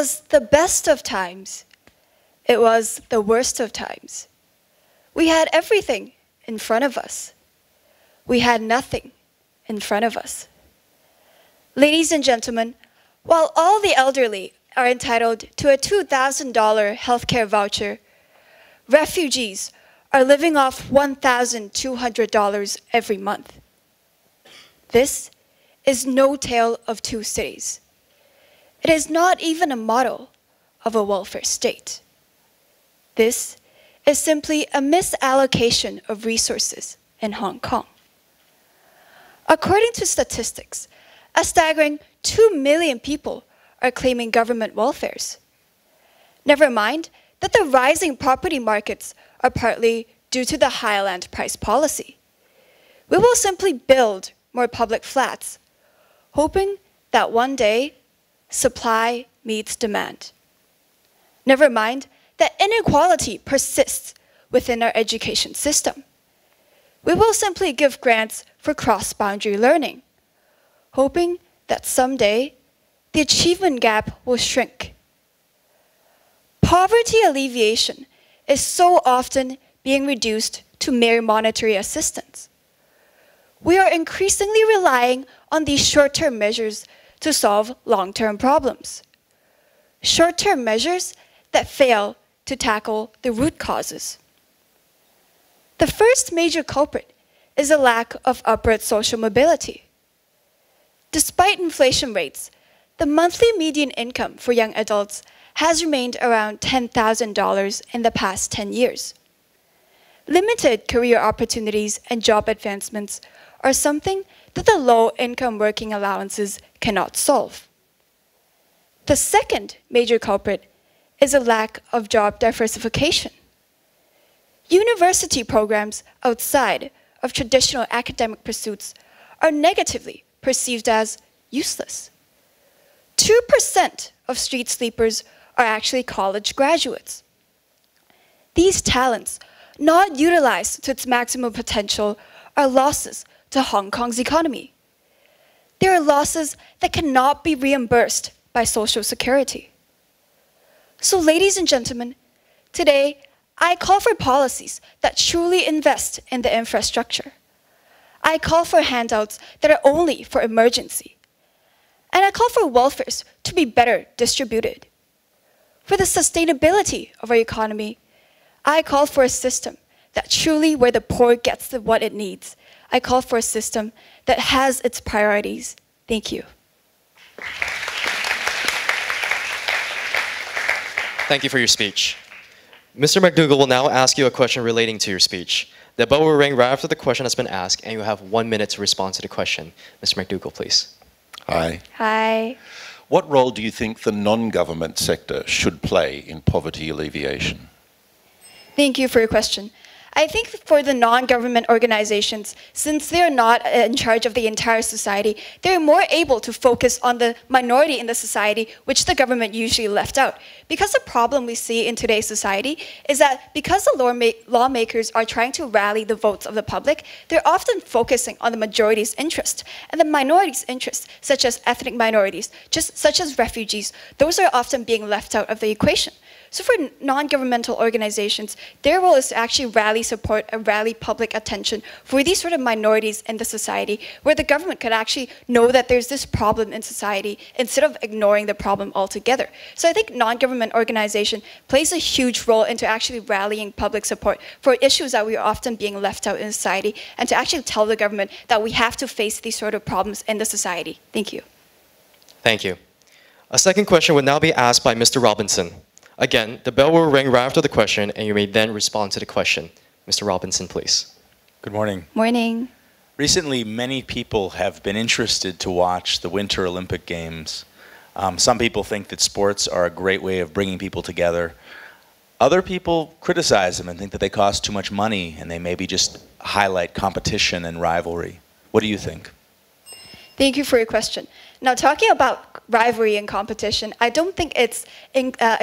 was the best of times. It was the worst of times. We had everything in front of us. We had nothing in front of us. Ladies and gentlemen, while all the elderly are entitled to a $2,000 healthcare voucher, refugees are living off $1,200 every month. This is no tale of two cities. It is not even a model of a welfare state. This is simply a misallocation of resources in Hong Kong. According to statistics, a staggering 2 million people are claiming government welfares. Never mind that the rising property markets are partly due to the high land price policy. We will simply build more public flats, hoping that one day supply meets demand. Never mind that inequality persists within our education system. We will simply give grants for cross boundary learning, hoping that someday the achievement gap will shrink. Poverty alleviation is so often being reduced to mere monetary assistance. We are increasingly relying on these short term measures to solve long term problems. Short term measures that fail to tackle the root causes. The first major culprit is a lack of upward social mobility. Despite inflation rates, the monthly median income for young adults has remained around $10,000 in the past 10 years. Limited career opportunities and job advancements are something that the low income working allowances cannot solve. The second major culprit is a lack of job diversification. University programs outside of traditional academic pursuits are negatively perceived as useless. 2% of street sleepers are actually college graduates. These talents, not utilized to its maximum potential, are losses to Hong Kong's economy. There are losses that cannot be reimbursed by Social Security. So, ladies and gentlemen, today I call for policies that truly invest in the infrastructure. I call for handouts that are only for emergency. And I call for welfares to be better distributed. For the sustainability of our economy, I call for a system that truly where the poor gets what it needs. I call for a system that has its priorities. Thank you. Thank you for your speech. Mr. McDougall will now ask you a question relating to your speech. The bell will ring right after the question has been asked, and you have one minute to respond to the question. Mr. McDougall, please. Hi. Hi. What role do you think the non-government sector should play in poverty alleviation? Thank you for your question. I think for the non-government organizations, since they're not in charge of the entire society, they're more able to focus on the minority in the society, which the government usually left out. Because the problem we see in today's society is that because the lawmakers are trying to rally the votes of the public, they're often focusing on the majority's interest. And the minorities' interests, such as ethnic minorities, just such as refugees, those are often being left out of the equation. So for non-governmental organizations, their role is to actually rally support and rally public attention for these sort of minorities in the society, where the government could actually know that there's this problem in society instead of ignoring the problem altogether. So I think non-government organization plays a huge role into actually rallying public support for issues that we are often being left out in society, and to actually tell the government that we have to face these sort of problems in the society. Thank you. Thank you. A second question would now be asked by Mr. Robinson. Again, the bell will ring right after the question, and you may then respond to the question. Mr. Robinson, please. Good morning. Morning. Recently, many people have been interested to watch the Winter Olympic Games. Um, some people think that sports are a great way of bringing people together. Other people criticize them and think that they cost too much money and they maybe just highlight competition and rivalry. What do you think? Thank you for your question. Now, talking about rivalry and competition, I don't think it's in, uh,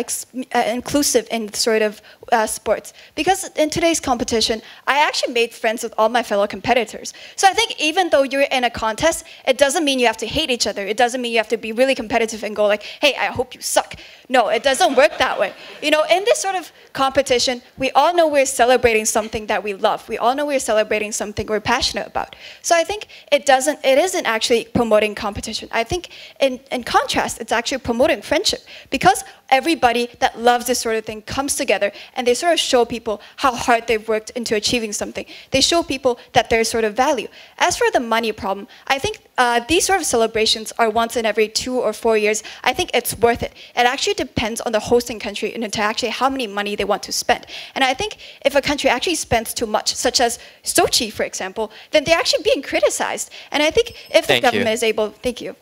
uh, inclusive in sort of uh, sports because in today's competition, I actually made friends with all my fellow competitors. So I think even though you're in a contest, it doesn't mean you have to hate each other. It doesn't mean you have to be really competitive and go like, "Hey, I hope you suck." No, it doesn't work that way. You know, in this sort of competition, we all know we're celebrating something that we love. We all know we're celebrating something we're passionate about. So I think it doesn't. It isn't actually promoting competition. I think in, in contrast, it's actually promoting friendship because everybody that loves this sort of thing comes together and they sort of show people how hard they've worked into achieving something. They show people that there's sort of value. As for the money problem, I think uh, these sort of celebrations are once in every two or four years. I think it's worth it. It actually depends on the hosting country and to actually how many money they want to spend. And I think if a country actually spends too much, such as Sochi, for example, then they're actually being criticized. And I think if Thank the you. government is able, thank you.